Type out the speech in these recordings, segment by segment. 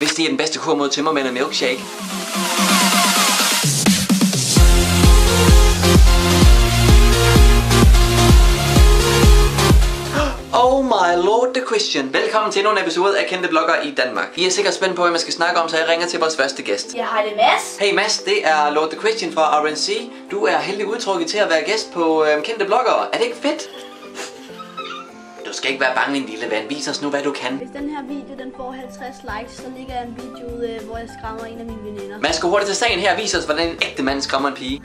Hvis det er den bedste kur mod tømmermænd og milkshake. Oh my lord the question. Velkommen til endnu en episode af Kendte Blogger i Danmark. I er sikkert spændt på, hvad man skal snakke om, så jeg ringer til vores første gæst. Jeg har det Mads. Hey Mads, det er Lord the Question fra RNC. Du er heldig udtrukket til at være gæst på øhm, Kendte Blogger. Er det ikke fedt? Du skal ikke være bange, en lille ven. Vis os nu, hvad du kan. Hvis den her video den får 50 likes, så ligger jeg en video ud, øh, hvor jeg skræmmer en af mine veninder. Mads, gå hurtigt til sagen her. Vis os, hvordan en ægte mand skræmmer en pige.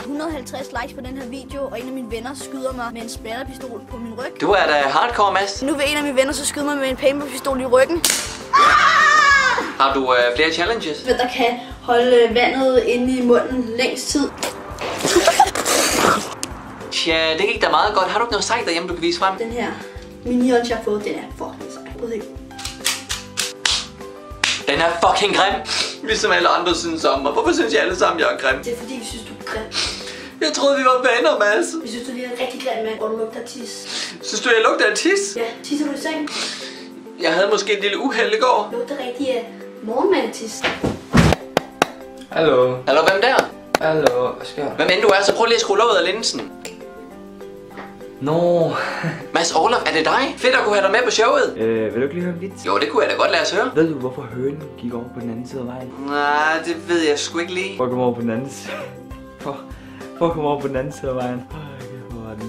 150 likes på den her video, og en af mine venner skyder mig med en splatterpistol på min ryg. Du er da hardcore, Mads. Nu vil en af mine venner så skyde mig med en paintballpistol i ryggen. Har du øh, flere challenges? Hvem der kan holde øh, vandet inde i munden længst tid. Tja, det gik da meget godt. Har du ikke noget sejt derhjemme, du kan vise frem? Den her mini jeg har fået, den er fucking sej. Prøv at. Den er fucking grim. Ligesom alle andre synes om mig. Hvorfor synes jeg alle sammen, jeg er grim? Det er fordi, vi synes, du er grim. Jeg troede, vi var venner, Mads. Vi synes, du lige er en rigtig grim mand, og du lugter tis. Synes du, jeg lugter af tis? Ja, tisser du i seng? Jeg havde måske et lille uheld i går. Lugter rigtig af morgenmandetis. Hallo. Hallo, hvem der? Hallo. Hvad sker der? Hvem end du er, så prøv lige at skrue låget af linsen. Nå. Mads Olof, er det dig? Fedt at kunne have dig med på showet. Øh, vil du ikke lige høre en vits? Jo, det kunne jeg da godt lade os høre. Ved du, hvorfor hønen gik over på den anden side af vejen? Nej, det ved jeg sgu ikke lige. For at komme over på den anden side. For, for at komme over på den anden side af vejen.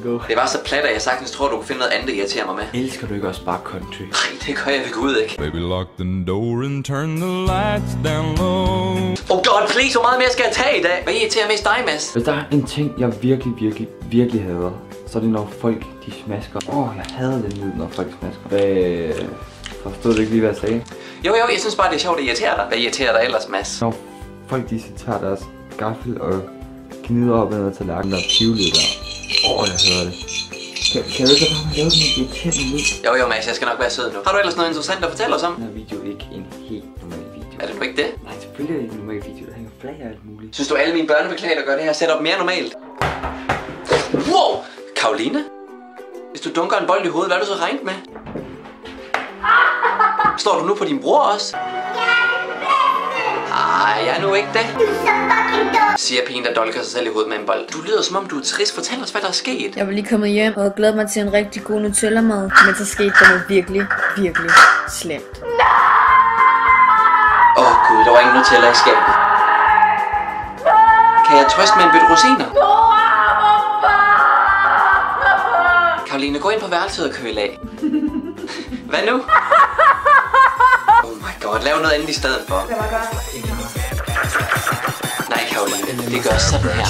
God. Det var så plat, at jeg sagtens tror, du kunne finde noget andet, der irriterer mig med. Elsker du ikke også bare country? Nej, det gør jeg ved Gud ikke. Baby, lock the door and turn the lights down low. Oh god, please, hvor meget mere skal jeg tage i dag? Hvad irriterer mest dig, Mads? Hvis der er en ting, jeg virkelig, virkelig, virkelig hader, så er det når folk, de smasker. Åh, oh, jeg hader den lyd, når folk smasker. Hvad... Forstod du ikke lige, hvad jeg sagde? Jo, jo, jeg synes bare, det er sjovt, at irritere dig. Hvad irriterer dig ellers, Mads? Når folk, de tager deres gaffel og gnider op ad noget tallerken, der er. Åh, oh, jeg hører det. Kan, kan du ikke bare lave sådan en irriterende lyd? Jo, jo, Mads, jeg skal nok være sød nu. Har du ellers noget interessant at fortælle os om? Den her video er ikke en helt normal video. Er det nu ikke det? Nej, selvfølgelig er det ikke en normal video. Der hænger flag og alt muligt. Synes du, alle mine børnebeklager, gør det her setup mere normalt? Wow! Karoline? Hvis du dunker en bold i hovedet, hvad har du så regnet med? Slår du nu på din bror også? Nej, jeg er nu ikke det. Siger pigen, der dolker sig selv i hovedet med en bold. Du lyder som om, du er trist. Fortæl os, hvad der er sket. Jeg var lige kommet hjem og glæder mig til en rigtig god Nutella-mad. Men så skete der noget virkelig, virkelig slemt. Åh oh, gud, der var ingen Nutella i skabet. Kan jeg trøste med en bøtte rosiner? Karoline, gå ind på værelset og køle af. Hvad nu? Oh my god, lav noget andet i stedet for. Nej, Karoline, det gør sådan her.